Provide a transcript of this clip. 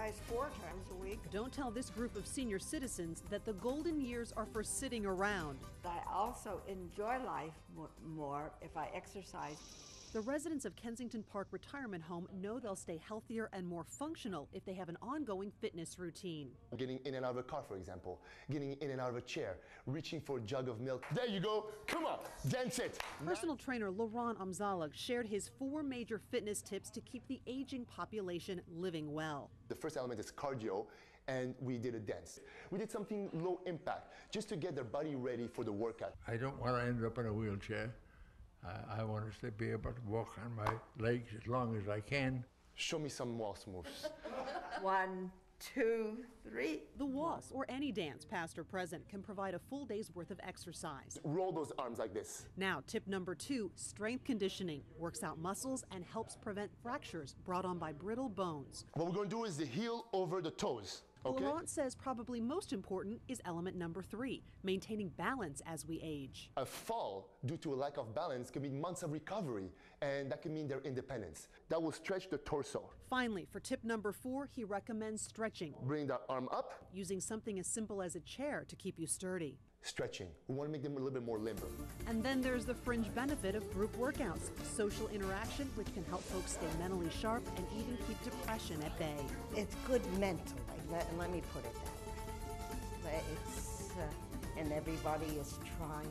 exercise four times a week. Don't tell this group of senior citizens that the golden years are for sitting around. I also enjoy life more if I exercise. The residents of Kensington Park Retirement Home know they'll stay healthier and more functional if they have an ongoing fitness routine. Getting in and out of a car, for example, getting in and out of a chair, reaching for a jug of milk. There you go. Come on, dance it. Personal trainer Laurent Amzallag shared his four major fitness tips to keep the aging population living well. The first element is cardio, and we did a dance. We did something low impact, just to get their body ready for the workout. I don't want to end up in a wheelchair. I, I want to be able to walk on my legs as long as I can. Show me some waltz moves. One, two, three. The waltz, or any dance, past or present, can provide a full day's worth of exercise. Roll those arms like this. Now, tip number two strength conditioning works out muscles and helps prevent fractures brought on by brittle bones. What we're going to do is the heel over the toes. Okay. Laurent says probably most important is element number three, maintaining balance as we age. A fall due to a lack of balance can mean months of recovery, and that can mean their independence. That will stretch the torso. Finally, for tip number four, he recommends stretching. Bring the arm up. Using something as simple as a chair to keep you sturdy stretching. We want to make them a little bit more limber. And then there's the fringe benefit of group workouts, social interaction, which can help folks stay mentally sharp and even keep depression at bay. It's good mentally, let, let me put it that way. It's, uh, and everybody is trying